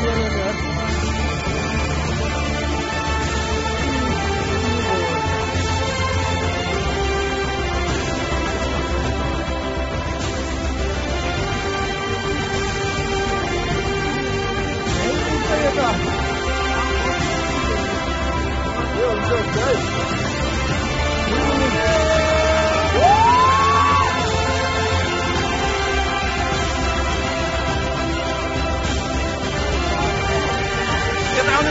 Gracias.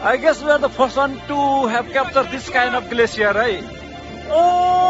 I guess we are the first one to have captured this kind of glacier, right? Oh!